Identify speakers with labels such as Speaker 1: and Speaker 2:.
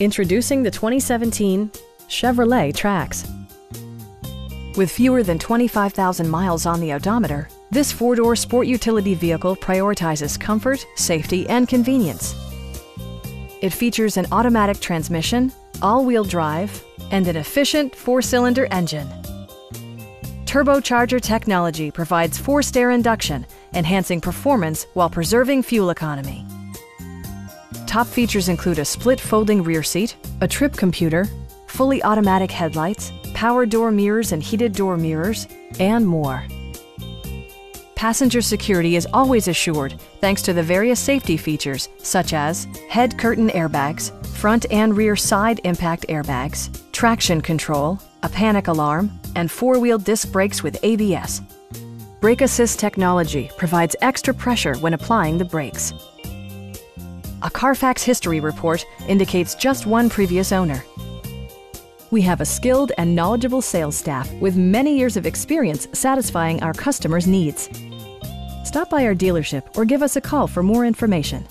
Speaker 1: Introducing the 2017 Chevrolet Trax. With fewer than 25,000 miles on the odometer, this four-door sport utility vehicle prioritizes comfort, safety, and convenience. It features an automatic transmission, all-wheel drive, and an efficient four-cylinder engine. Turbocharger technology provides forced air induction, enhancing performance while preserving fuel economy. Top features include a split folding rear seat, a trip computer, fully automatic headlights, power door mirrors and heated door mirrors, and more. Passenger security is always assured thanks to the various safety features such as head curtain airbags, front and rear side impact airbags, traction control, a panic alarm, and four-wheel disc brakes with ABS. Brake Assist technology provides extra pressure when applying the brakes. A Carfax history report indicates just one previous owner. We have a skilled and knowledgeable sales staff with many years of experience satisfying our customers' needs. Stop by our dealership or give us a call for more information.